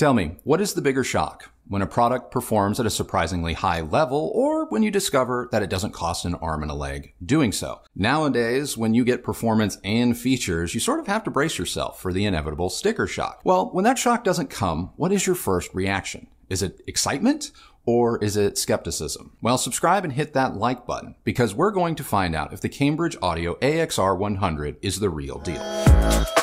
Tell me, what is the bigger shock? When a product performs at a surprisingly high level, or when you discover that it doesn't cost an arm and a leg doing so. Nowadays, when you get performance and features, you sort of have to brace yourself for the inevitable sticker shock. Well, when that shock doesn't come, what is your first reaction? Is it excitement? Or is it skepticism? Well, subscribe and hit that like button because we're going to find out if the Cambridge Audio AXR 100 is the real deal.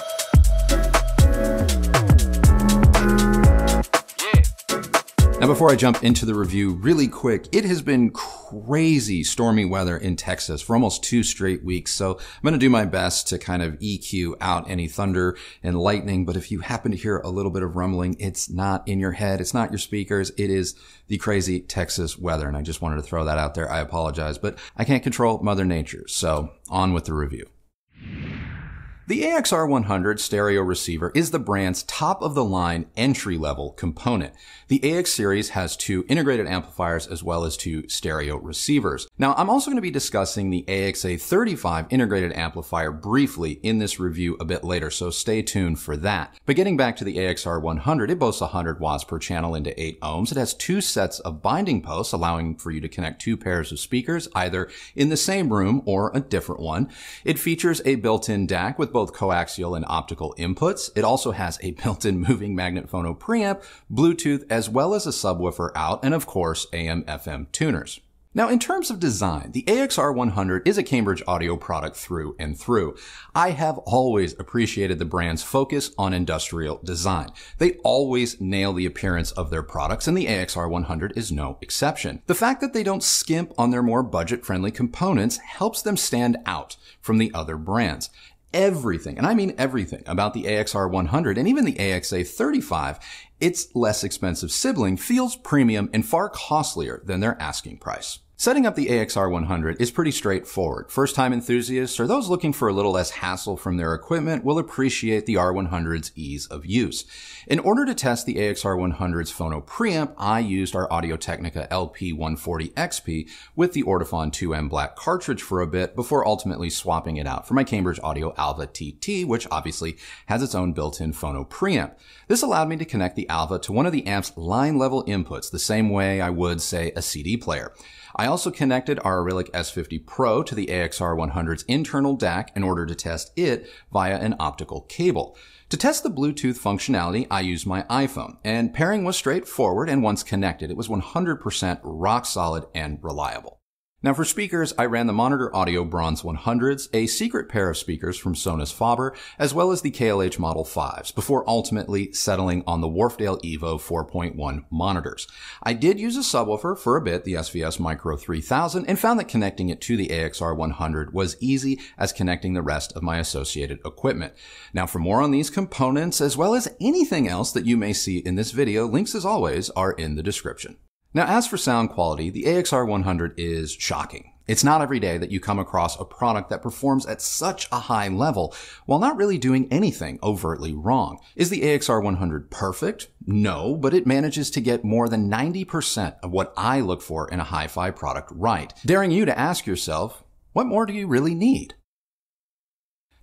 Now, before I jump into the review really quick, it has been crazy stormy weather in Texas for almost two straight weeks. So I'm going to do my best to kind of EQ out any thunder and lightning. But if you happen to hear a little bit of rumbling, it's not in your head. It's not your speakers. It is the crazy Texas weather. And I just wanted to throw that out there. I apologize, but I can't control mother nature. So on with the review. The AXR100 stereo receiver is the brand's top of the line entry level component. The AX series has two integrated amplifiers as well as two stereo receivers. Now, I'm also going to be discussing the AXA35 integrated amplifier briefly in this review a bit later, so stay tuned for that. But getting back to the AXR100, it boasts 100 watts per channel into 8 ohms. It has two sets of binding posts, allowing for you to connect two pairs of speakers, either in the same room or a different one. It features a built-in DAC with both coaxial and optical inputs. It also has a built-in moving magnet phono preamp, Bluetooth, as well as a subwoofer out, and of course, AM FM tuners. Now, in terms of design, the AXR100 is a Cambridge audio product through and through. I have always appreciated the brand's focus on industrial design. They always nail the appearance of their products, and the AXR100 is no exception. The fact that they don't skimp on their more budget-friendly components helps them stand out from the other brands everything, and I mean everything about the AXR 100 and even the AXA 35, its less expensive sibling feels premium and far costlier than their asking price. Setting up the AXR 100 is pretty straightforward. First time enthusiasts or those looking for a little less hassle from their equipment will appreciate the R100's ease of use. In order to test the AXR 100's phono preamp, I used our Audio Technica LP140 XP with the Ortofon 2M black cartridge for a bit before ultimately swapping it out for my Cambridge Audio Alva TT, which obviously has its own built-in phono preamp. This allowed me to connect the Alva to one of the amp's line level inputs the same way I would, say, a CD player. I also connected our Arylic S50 Pro to the AXR100's internal DAC in order to test it via an optical cable. To test the Bluetooth functionality, I used my iPhone, and pairing was straightforward, and once connected, it was 100% rock solid and reliable. Now for speakers, I ran the Monitor Audio Bronze 100s, a secret pair of speakers from Sonus Faber, as well as the KLH Model 5s, before ultimately settling on the Wharfedale Evo 4.1 monitors. I did use a subwoofer for a bit, the SVS Micro 3000, and found that connecting it to the AXR 100 was easy as connecting the rest of my associated equipment. Now for more on these components, as well as anything else that you may see in this video, links as always are in the description. Now, as for sound quality, the AXR 100 is shocking. It's not every day that you come across a product that performs at such a high level while not really doing anything overtly wrong. Is the AXR 100 perfect? No, but it manages to get more than 90% of what I look for in a hi-fi product right, daring you to ask yourself, what more do you really need?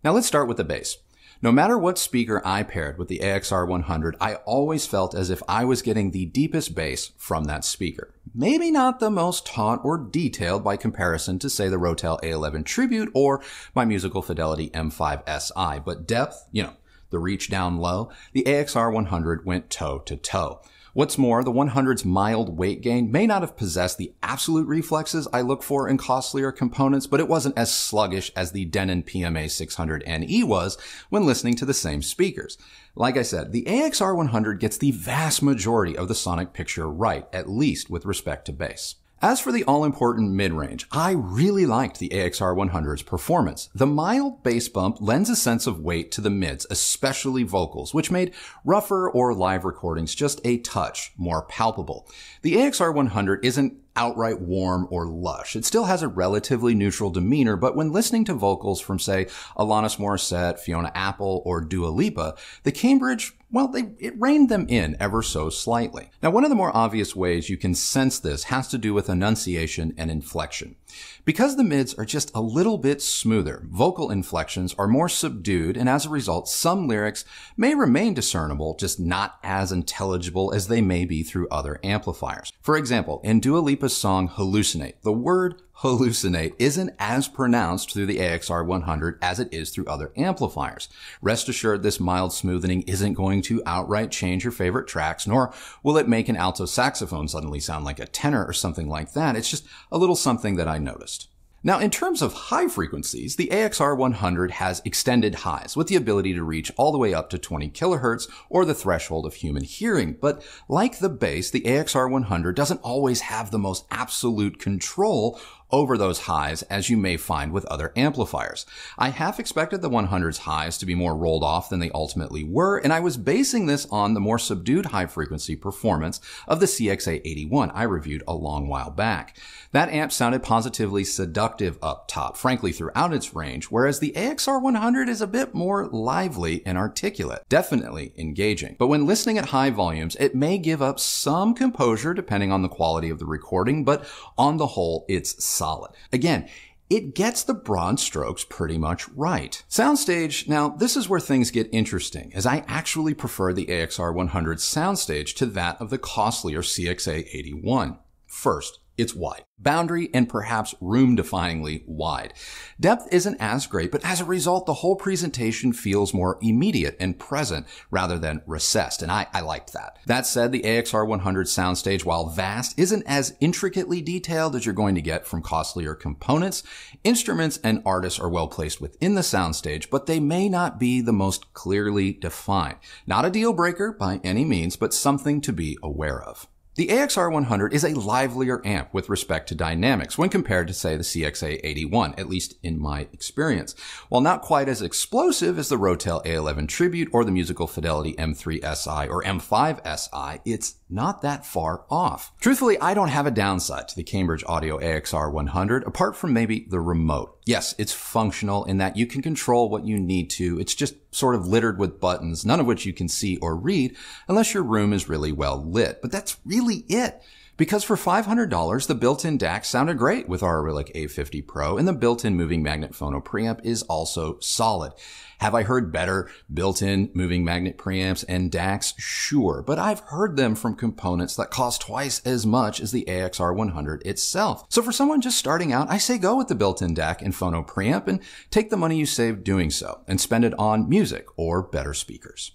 Now let's start with the bass. No matter what speaker I paired with the AXR 100, I always felt as if I was getting the deepest bass from that speaker. Maybe not the most taut or detailed by comparison to say the Rotel A11 Tribute or my musical fidelity M5SI, but depth, you know, the reach down low, the AXR 100 went toe to toe. What's more, the 100's mild weight gain may not have possessed the absolute reflexes I look for in costlier components, but it wasn't as sluggish as the Denon PMA 600NE was when listening to the same speakers. Like I said, the AXR 100 gets the vast majority of the sonic picture right, at least with respect to bass. As for the all-important mid-range, I really liked the AXR 100's performance. The mild bass bump lends a sense of weight to the mids, especially vocals, which made rougher or live recordings just a touch more palpable. The AXR 100 isn't outright warm or lush. It still has a relatively neutral demeanor, but when listening to vocals from, say, Alanis Morissette, Fiona Apple, or Dua Lipa, the Cambridge well, they, it reined them in ever so slightly. Now, one of the more obvious ways you can sense this has to do with enunciation and inflection. Because the mids are just a little bit smoother, vocal inflections are more subdued, and as a result, some lyrics may remain discernible, just not as intelligible as they may be through other amplifiers. For example, in Dua Lipa's song Hallucinate, the word hallucinate isn't as pronounced through the AXR 100 as it is through other amplifiers. Rest assured this mild smoothing isn't going to outright change your favorite tracks, nor will it make an alto saxophone suddenly sound like a tenor or something like that. It's just a little something that I noticed. Now, in terms of high frequencies, the AXR 100 has extended highs with the ability to reach all the way up to 20 kilohertz or the threshold of human hearing. But like the bass, the AXR 100 doesn't always have the most absolute control over those highs as you may find with other amplifiers. I half expected the 100's highs to be more rolled off than they ultimately were, and I was basing this on the more subdued high frequency performance of the CXA81 I reviewed a long while back. That amp sounded positively seductive up top, frankly throughout its range, whereas the AXR 100 is a bit more lively and articulate, definitely engaging. But when listening at high volumes, it may give up some composure depending on the quality of the recording, but on the whole, it's solid. Again, it gets the broad strokes pretty much right. Soundstage, now this is where things get interesting, as I actually prefer the AXR 100 soundstage to that of the costlier CXA 81. First, it's wide. Boundary and perhaps room defyingly wide. Depth isn't as great, but as a result, the whole presentation feels more immediate and present rather than recessed, and I, I liked that. That said, the AXR 100 soundstage, while vast, isn't as intricately detailed as you're going to get from costlier components. Instruments and artists are well placed within the soundstage, but they may not be the most clearly defined. Not a deal breaker by any means, but something to be aware of. The AXR 100 is a livelier amp with respect to dynamics when compared to, say, the CXA 81, at least in my experience. While not quite as explosive as the Rotel A11 Tribute or the Musical Fidelity M3 SI or M5 SI, it's not that far off. Truthfully, I don't have a downside to the Cambridge Audio AXR 100 apart from maybe the remote. Yes, it's functional in that you can control what you need to. It's just sort of littered with buttons, none of which you can see or read unless your room is really well lit. But that's really it. Because for $500, the built-in DAC sounded great with our Arylic A50 Pro, and the built-in moving magnet phono preamp is also solid. Have I heard better built-in moving magnet preamps and DACs? Sure, but I've heard them from components that cost twice as much as the AXR 100 itself. So for someone just starting out, I say go with the built-in DAC and phono preamp and take the money you save doing so and spend it on music or better speakers.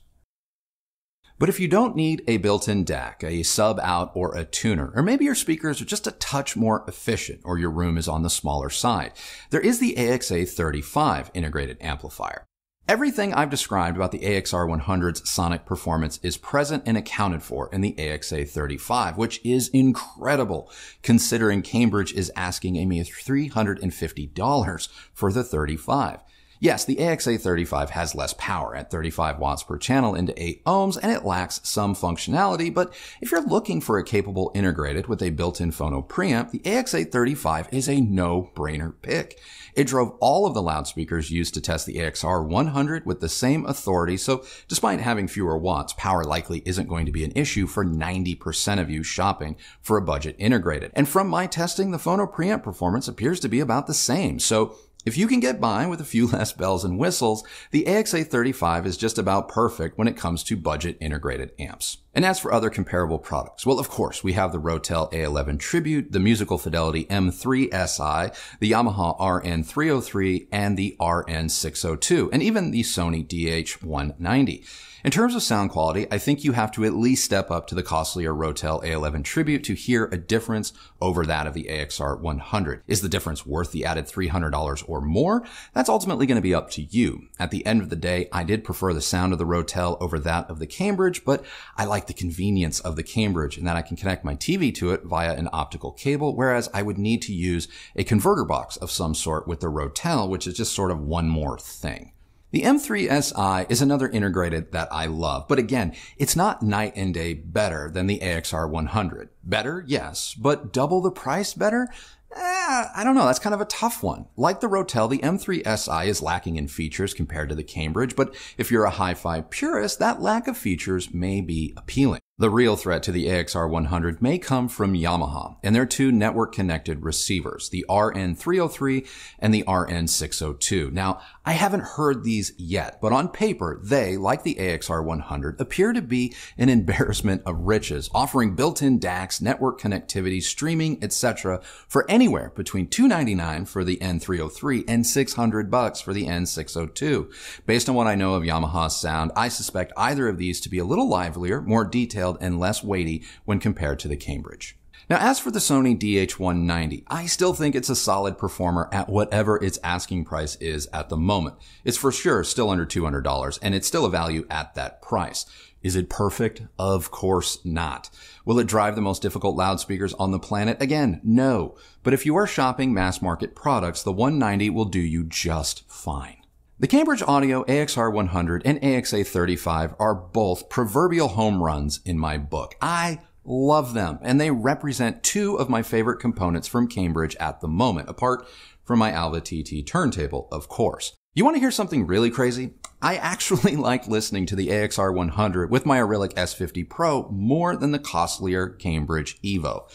But if you don't need a built-in DAC, a sub out, or a tuner, or maybe your speakers are just a touch more efficient or your room is on the smaller side, there is the AXA35 integrated amplifier. Everything I've described about the AXR 100's sonic performance is present and accounted for in the AXA 35, which is incredible considering Cambridge is asking a mere $350 for the 35. Yes, the AXA35 has less power at 35 watts per channel into 8 ohms and it lacks some functionality, but if you're looking for a capable integrated with a built-in phono preamp, the AXA35 is a no-brainer pick. It drove all of the loudspeakers used to test the AXR 100 with the same authority, so despite having fewer watts, power likely isn't going to be an issue for 90% of you shopping for a budget integrated. And from my testing, the phono preamp performance appears to be about the same, so if you can get by with a few less bells and whistles, the AXA35 is just about perfect when it comes to budget integrated amps. And as for other comparable products, well, of course, we have the Rotel A11 Tribute, the Musical Fidelity M3 SI, the Yamaha RN303, and the RN602, and even the Sony DH190. In terms of sound quality, I think you have to at least step up to the costlier Rotel A11 Tribute to hear a difference over that of the AXR 100. Is the difference worth the added $300 or more? That's ultimately going to be up to you. At the end of the day, I did prefer the sound of the Rotel over that of the Cambridge, but I like the convenience of the Cambridge and that I can connect my TV to it via an optical cable, whereas I would need to use a converter box of some sort with the Rotel, which is just sort of one more thing. The M3SI is another integrated that I love, but again, it's not night and day better than the AXR 100. Better, yes, but double the price better? Eh, I don't know. That's kind of a tough one. Like the Rotel, the M3 SI is lacking in features compared to the Cambridge, but if you're a hi-fi purist, that lack of features may be appealing. The real threat to the AXR 100 may come from Yamaha and their two network connected receivers, the RN303 and the RN602. Now, I haven't heard these yet, but on paper, they, like the AXR 100, appear to be an embarrassment of riches, offering built-in DACs, network connectivity, streaming, etc. for anywhere between 299 for the N303 and 600 bucks for the N602. Based on what I know of Yamaha's sound, I suspect either of these to be a little livelier, more detailed, and less weighty when compared to the Cambridge. Now, as for the Sony DH190, I still think it's a solid performer at whatever its asking price is at the moment. It's for sure still under $200, and it's still a value at that price. Is it perfect? Of course not. Will it drive the most difficult loudspeakers on the planet? Again, no. But if you are shopping mass market products, the 190 will do you just fine. The Cambridge Audio AXR 100 and AXA 35 are both proverbial home runs in my book. I love them, and they represent two of my favorite components from Cambridge at the moment, apart from my Alva TT turntable, of course. You want to hear something really crazy? I actually like listening to the AXR 100 with my Arylic S50 Pro more than the costlier Cambridge Evo.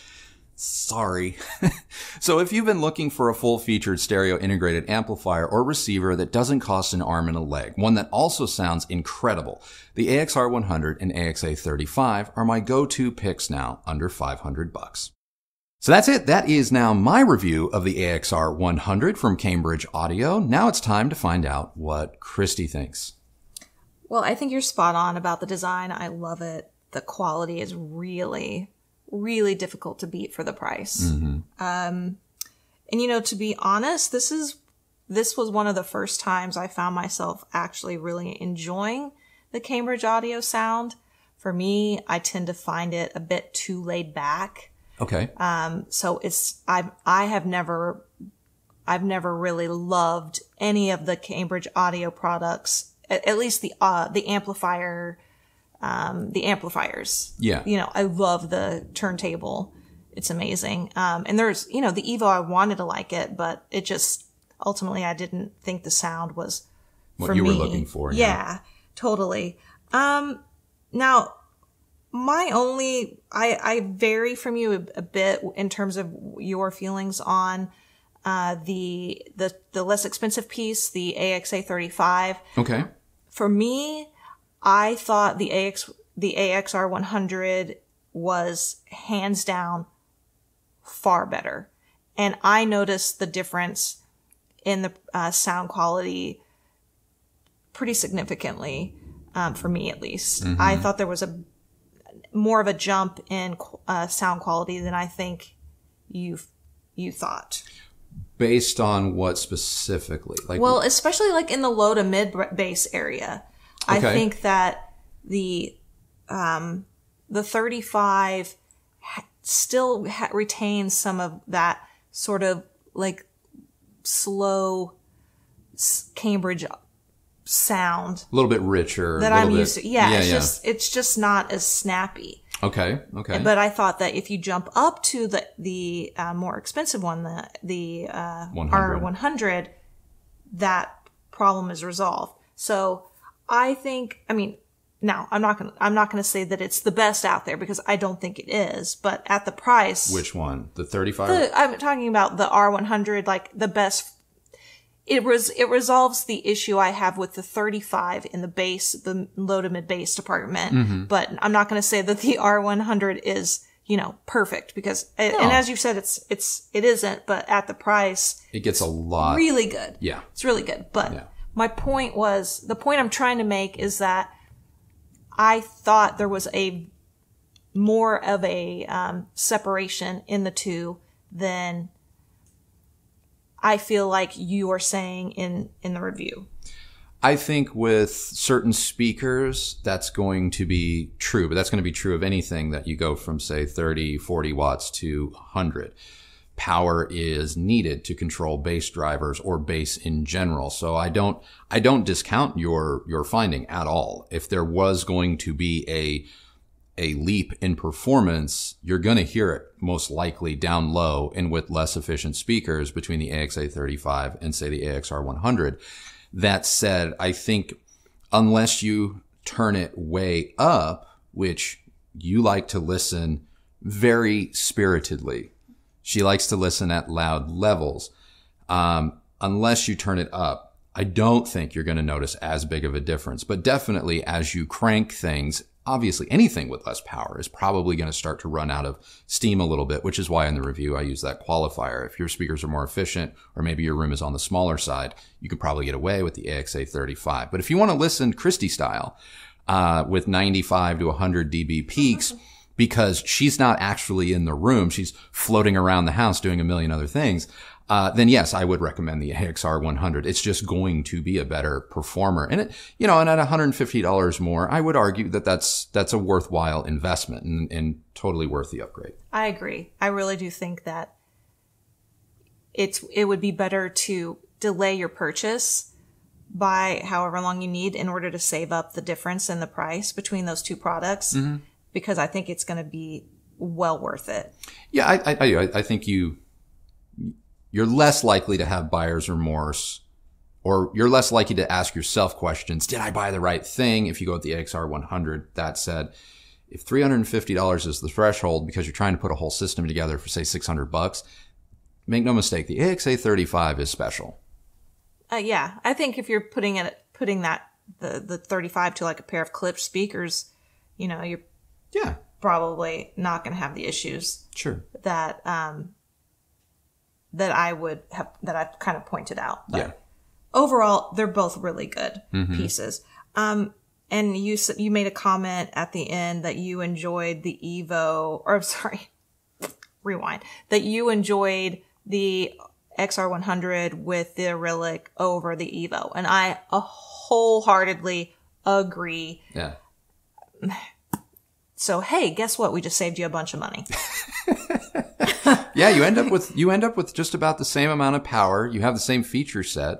Sorry. so if you've been looking for a full featured stereo integrated amplifier or receiver that doesn't cost an arm and a leg, one that also sounds incredible, the AXR 100 and AXA 35 are my go-to picks now under 500 bucks. So that's it. That is now my review of the AXR 100 from Cambridge Audio. Now it's time to find out what Christy thinks. Well, I think you're spot on about the design. I love it. The quality is really really difficult to beat for the price. Mm-hmm. Um, and you know, to be honest, this is this was one of the first times I found myself actually really enjoying the Cambridge audio sound. For me, I tend to find it a bit too laid back. Okay. Um, so it's I I have never I've never really loved any of the Cambridge audio products, at, at least the uh, the amplifier um, the amplifiers. Yeah. You know, I love the turntable. It's amazing. Um, and there's, you know, the Evo, I wanted to like it, but it just, ultimately, I didn't think the sound was what you me. were looking for. Yeah, yeah totally. Um, now, my only, I, I vary from you a, a bit in terms of your feelings on, uh, the, the, the less expensive piece, the AXA 35. Okay. For me, I thought the AX, the AXR 100 was hands down far better. And I noticed the difference in the uh, sound quality pretty significantly, um, for me at least. Mm-hmm. I thought there was a more of a jump in uh, sound quality than I think you you thought. Based on what specifically? Like, well, especially like in the low to mid bass area. Okay. I think that the um, the 35 ha- still ha- retains some of that sort of like slow Cambridge sound. A little bit richer. That I'm bit, used to. Yeah, yeah it's yeah. just it's just not as snappy. Okay. Okay. But I thought that if you jump up to the the uh, more expensive one, the the uh, R100, that problem is resolved. So I think, I mean, now I'm not going to, I'm not going to say that it's the best out there because I don't think it is, but at the price. Which one? The 35? The, I'm talking about the R100, like the best. It was, it resolves the issue I have with the 35 in the bass, the low to mid bass department. Mm-hmm. But I'm not going to say that the R100 is, you know, perfect because, no. and as you said, it's, it's, it isn't, but at the price. It gets a lot. Really good. Yeah. It's really good. But. Yeah my point was the point I'm trying to make is that I thought there was a more of a um, separation in the two than I feel like you are saying in in the review. I think with certain speakers, that's going to be true, but that's going to be true of anything that you go from, say, 30, 40 watts to 100 power is needed to control bass drivers or bass in general. So I don't, I don't discount your, your finding at all. If there was going to be a, a leap in performance, you're going to hear it most likely down low and with less efficient speakers between the AXA35 and say the AXR 100. That said, I think unless you turn it way up, which you like to listen very spiritedly, she likes to listen at loud levels. Um, unless you turn it up, I don't think you're going to notice as big of a difference. But definitely as you crank things obviously anything with less power is probably going to start to run out of steam a little bit, which is why in the review I use that qualifier. If your speakers are more efficient or maybe your room is on the smaller side, you can probably get away with the AXA 35. But if you want to listen Christy style, uh, with 95 to 100 dB peaks, because she's not actually in the room, she's floating around the house doing a million other things uh, then yes, I would recommend the AXR 100. It's just going to be a better performer. And it, you know, and at $150 more, I would argue that that's, that's a worthwhile investment and, and totally worth the upgrade. I agree. I really do think that it's, it would be better to delay your purchase by however long you need in order to save up the difference in the price between those two products. Mm-hmm. Because I think it's going to be well worth it. Yeah, I, I, I think you, you're less likely to have buyer's remorse or you're less likely to ask yourself questions. Did I buy the right thing? If you go with the AXR 100, that said, if $350 is the threshold because you're trying to put a whole system together for say 600 bucks, make no mistake, the AXA 35 is special. Uh, yeah, I think if you're putting it, putting that, the, the 35 to like a pair of Klipsch speakers, you know, you're yeah probably not going to have the issues sure that um, that I would have that I've kind of pointed out. But yeah. Overall, they're both really good mm-hmm. pieces. Um, and you you made a comment at the end that you enjoyed the Evo, or I'm sorry, rewind. That you enjoyed the XR100 with the Relic over the Evo, and I wholeheartedly agree. Yeah. So hey, guess what? We just saved you a bunch of money. yeah, you end up with you end up with just about the same amount of power. You have the same feature set.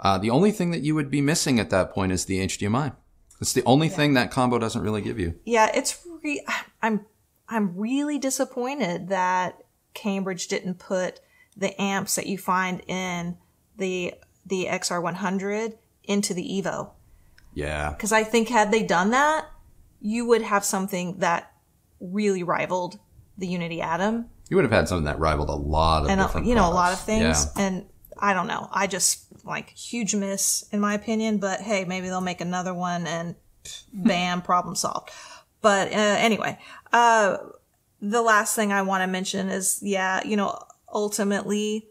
Uh, the only thing that you would be missing at that point is the HDMI. It's the only yeah. thing that combo doesn't really give you. Yeah, it's re- I'm I'm really disappointed that Cambridge didn't put the amps that you find in the the XR100 into the Evo. Yeah. Because I think had they done that, you would have something that really rivaled the Uniti Atom. You would have had something that rivaled a lot of and different you know a lot of things. Yeah. And I don't know. I just like huge miss in my opinion. But hey, maybe they'll make another one and bam, problem solved. But uh, anyway, uh, the last thing I want to mention is yeah, you know, ultimately,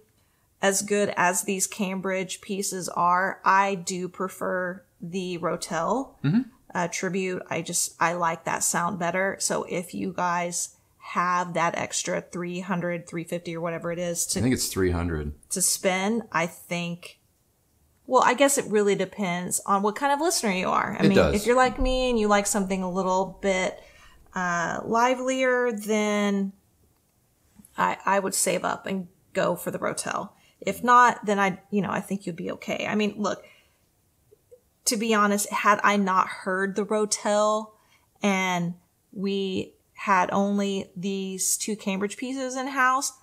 as good as these Cambridge pieces are, I do prefer the Rotel mm-hmm. Uh, tribute. I just I like that sound better. So if you guys have that extra 300 350 or whatever it is to i think it's 300 to spend i think well i guess it really depends on what kind of listener you are i it mean does. if you're like me and you like something a little bit uh, livelier then i i would save up and go for the rotel if not then i you know i think you'd be okay i mean look to be honest had i not heard the rotel and we had only these two Cambridge pieces in house,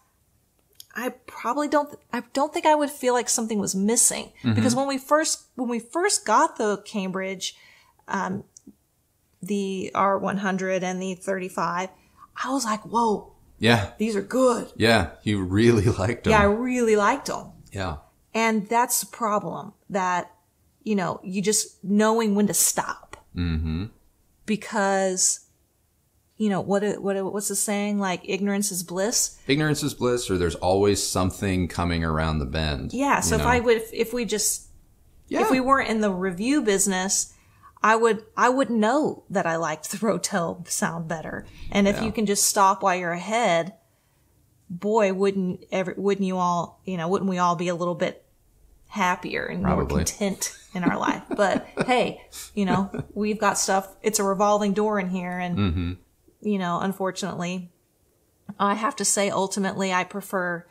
I probably don't, I don't think I would feel like something was missing mm-hmm. because when we first, when we first got the Cambridge, um, the R100 and the 35, I was like, whoa. Yeah. These are good. Yeah. You really liked them. Yeah. I really liked them. Yeah. And that's the problem that, you know, you just knowing when to stop. Mm-hmm. Because you know what what what's the saying like ignorance is bliss ignorance is bliss or there's always something coming around the bend yeah so if know? i would if, if we just yeah. if we weren't in the review business i would i would know that i liked the rotel sound better and if yeah. you can just stop while you're ahead boy wouldn't ever wouldn't you all you know wouldn't we all be a little bit happier and Probably. more content in our life but hey you know we've got stuff it's a revolving door in here and mm-hmm you know, unfortunately, I have to say ultimately I prefer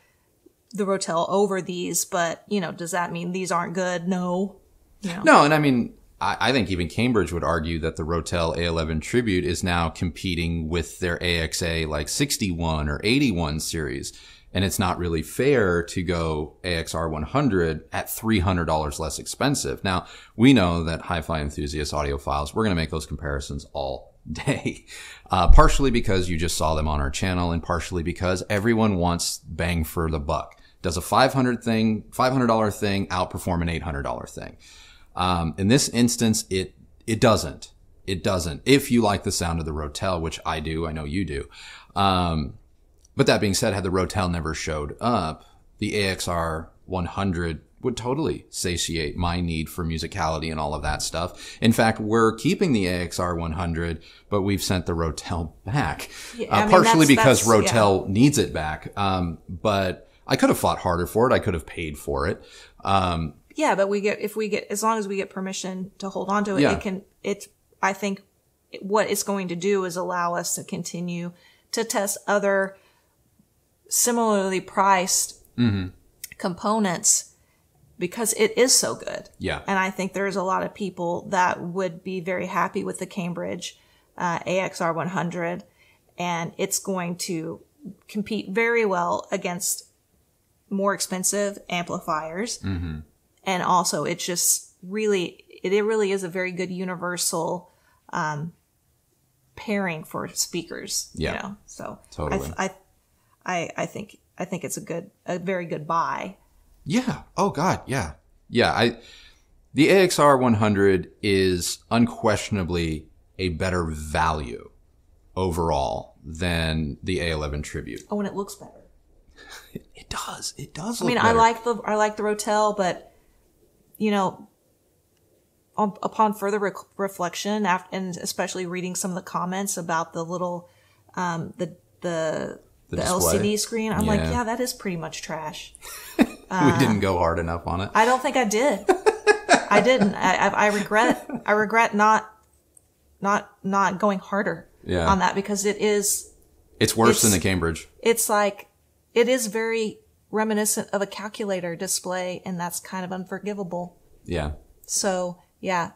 the Rotel over these, but you know, does that mean these aren't good? No. You know? No, and I mean, I, I think even Cambridge would argue that the Rotel A11 Tribute is now competing with their AXA like 61 or 81 series. And it's not really fair to go AXR 100 at $300 less expensive. Now, we know that hi-fi enthusiasts, audiophiles, we're going to make those comparisons all day. Uh, partially because you just saw them on our channel and partially because everyone wants bang for the buck. Does a 500 thing, $500 thing outperform an $800 thing? Um, in this instance, it, it doesn't. It doesn't. If you like the sound of the Rotel, which I do, I know you do. Um, but that being said, had the Rotel never showed up, the AXR 100 would totally satiate my need for musicality and all of that stuff. In fact, we're keeping the AXR 100, but we've sent the Rotel back, Yeah, uh, I mean, partially that's- because that's- yeah. Rotel needs it back. Um, but I could have fought harder for it. I could have paid for it. Um, Yeah, but we get if we get as long as we get permission to hold on to it, Yeah. it can. It's I think what it's going to do is allow us to continue to test other similarly priced Mm-hmm. components because it is so good. Yeah. and I think there's a lot of people that would be very happy with the Cambridge uh, AXR 100, and it's going to compete very well against more expensive amplifiers and also it's just really it, it really is a very good universal um pairing for speakers Yeah. you know so Totally. I, I i i think i think it's a good a very good buy Yeah. Oh God. Yeah. Yeah. I, the AXR 100 is unquestionably a better value overall than the A11 Tribute. oh and it looks better It does. It does. i mean i like the i like the rotel but you know on, upon further rec- reflection after, and especially reading some of the comments about the little um the the The the. LCD screen. I'm like, Yeah. yeah, that is pretty much trash. we didn't uh, go hard enough on it. I don't think I did. I didn't. I, I, I regret. I regret not, not, not going harder Yeah. on that because it is. It's worse than the Cambridge. It's like it is very reminiscent of a calculator display, and that's kind of unforgivable. Yeah. So yeah,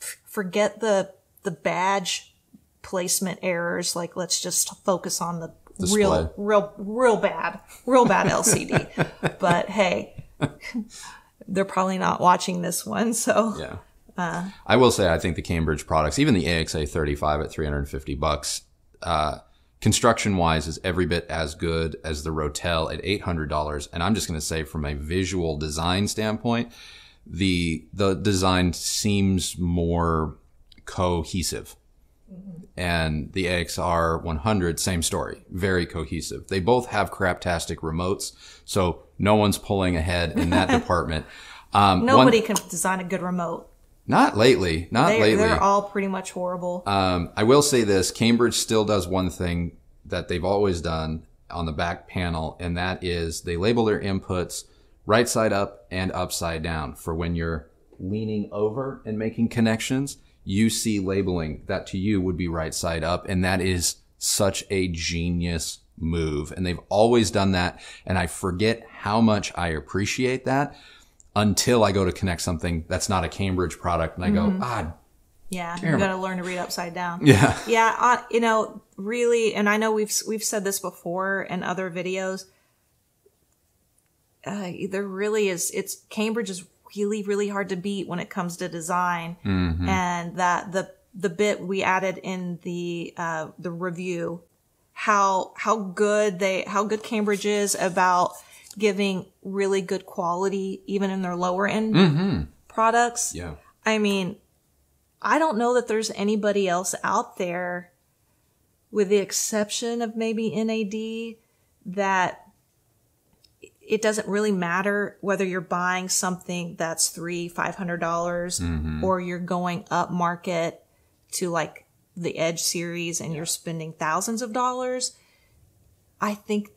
f- forget the the badge placement errors. Like let's just focus on the Display. real, real, real bad, real bad LCD. but hey, they're probably not watching this one, so Yeah. I will say, I think the Cambridge products, even the AXA 35 at 350 bucks, uh, construction wise is every bit as good as the Rotel at $800. And I'm just going to say from a visual design standpoint, the, the design seems more cohesive. And the AXR 100, same story, very cohesive. They both have craptastic remotes, so no one's pulling ahead in that department. Um, one- nobody can design a good remote. not lately. Not They, lately. they're all pretty much horrible. um, I will say this: Cambridge still does one thing that they've always done on the back panel, and that is they label their inputs right side up and upside down for when you're leaning over and making connections. You see labeling that to you would be right side up, and that is such a genius move. And they've always done that, and I forget how much I appreciate that until I go to connect something that's not a Cambridge product, and I go, ah, yeah, you got to learn to read upside down. yeah. Yeah, uh, you know, really, and I know we've we've said this before in other videos. Uh, there really is. It's Cambridge is really really hard to beat when it comes to design, and that the the bit we added in the uh, the review, how how good they how good Cambridge is about giving really good quality even in their lower end products. Yeah. I mean, I don't know that there's anybody else out there, with the exception of maybe NAD, that it doesn't really matter whether you're buying something that's three, five hundred dollars, or you're going up market to like the Edge series and you're spending thousands of dollars. I think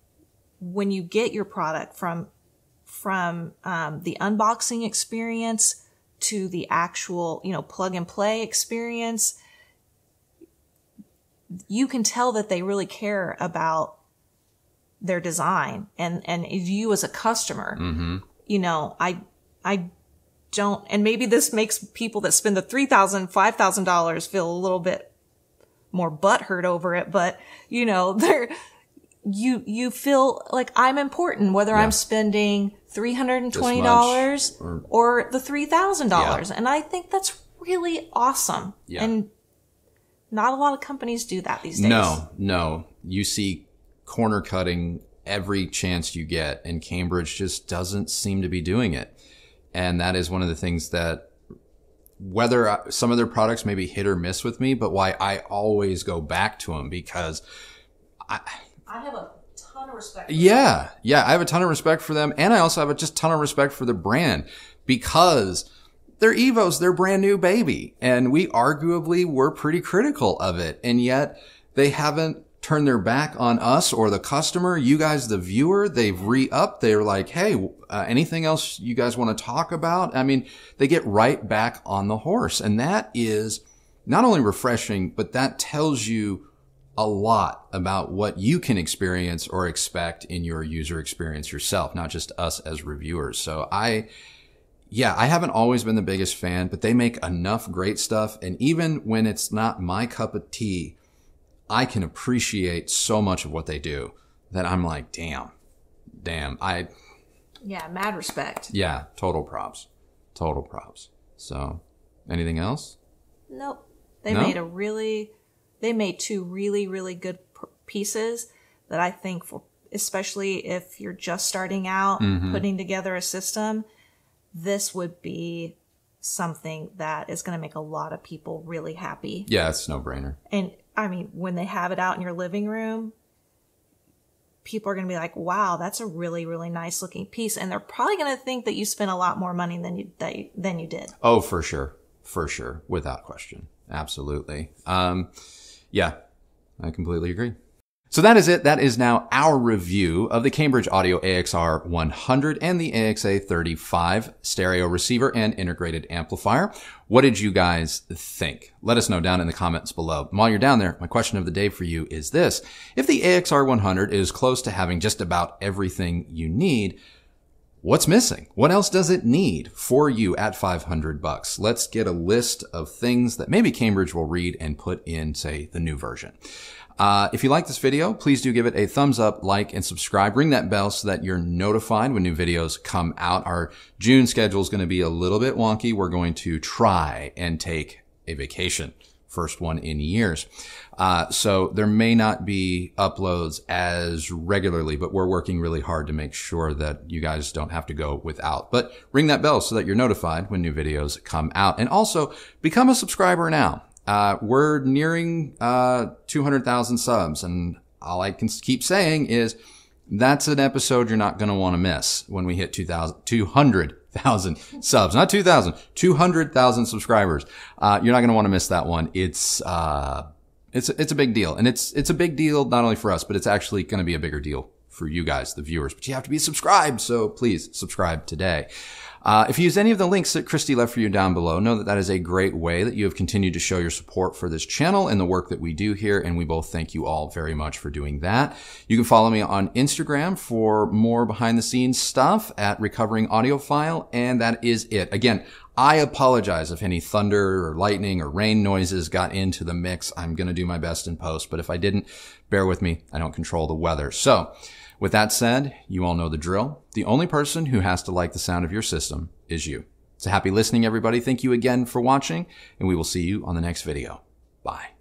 when you get your product from from um, the unboxing experience to the actual you know plug and play experience you can tell that they really care about their design and and you as a customer mm-hmm. you know i i don't, and maybe this makes people that spend the $3,000, $5,000 feel a little bit more butthurt over it, but you know, they're, you, you feel like I'm important, whether I'm spending $320 or- or, the $3,000. And I think that's really awesome. Yeah. And not a lot of companies do that these days. No, no. You see corner cutting every chance you get, and Cambridge just doesn't seem to be doing it. And that is one of the things that, whether I- some of their products maybe hit or miss with me, but why I always go back to them because, I I have a ton of respect. for yeah, yeah, I have a ton of respect for them, and I also have a just ton of respect for the brand because their Evo's their brand new baby, and we arguably were pretty critical of it, and yet they haven't turned their back on us or the customer. You guys, the viewer, they've re-upped. They're like, hey, uh, anything else you guys want to talk about? I mean, they get right back on the horse, and that is not only refreshing, but that tells you a lot about what you can experience or expect in your user experience yourself, not just us as reviewers. So I, yeah, I haven't always been the biggest fan, but they make enough great stuff. And even when it's not my cup of tea, I can appreciate so much of what they do that I'm like, damn, damn. I, Yeah, mad respect. yeah, total props, total props. So anything else? Nope. They No? made a really, they made two really, really good pieces that I think for, especially if you're just starting out Mm-hmm. putting together a system, this would be something that is going to make a lot of people really happy. Yeah, it's no brainer. And I mean, when they have it out in your living room, people are going to be like, "Wow, that's a really, really nice looking piece," and they're probably going to think that you spent a lot more money than you that you, than you did. Oh, for sure. For sure. Without question. Absolutely. Um, yeah, I completely agree. So that is it. That is now our review of the Cambridge Audio AXR 100 and the AXA 35 stereo receiver and integrated amplifier. What did you guys think? Let us know down in the comments below. And while you're down there, my question of the day for you is this. If the AXR 100 is close to having just about everything you need, What's missing? What else does it need for you at 500 bucks? Let's get a list of things that maybe Cambridge will read and put in, say, the new version. Uh, if you like this video, please do give it a thumbs up, like, and subscribe. Ring that bell so that you're notified when new videos come out. Our June schedule is going to be a little bit wonky. We're going to try and take a vacation. First one in years. Uh, so there may not be uploads as regularly, but we're working really hard to make sure that you guys don't have to go without. But ring that bell so that you're notified when new videos come out. And also become a subscriber now. Uh, we're nearing, uh, 200,000 subs and all I can keep saying is that's an episode you're not going to want to miss when we hit 2,000, 200,000 subs, not 2,000, 200,000 subscribers. Uh, you're not going to want to miss that one. It's, uh, it's, it's a big deal and it's, it's a big deal not only for us, but it's actually going to be a bigger deal for you guys, the viewers, but you have to be subscribed. So please subscribe today. Uh, if you use any of the links that Christy left for you down below, know that that is a great way that you have continued to show your support for this channel and the work that we do here. And we both thank you all very much for doing that. You can follow me on Instagram for more behind the scenes stuff at recovering audiophile. And that is it. Again, I apologize if any thunder or lightning or rain noises got into the mix. I'm going to do my best in post, but if I didn't, bear with me. I don't control the weather. So with that said, you all know the drill. The only person who has to like the sound of your system is you. So happy listening, everybody. Thank you again for watching, and we will see you on the next video. Bye.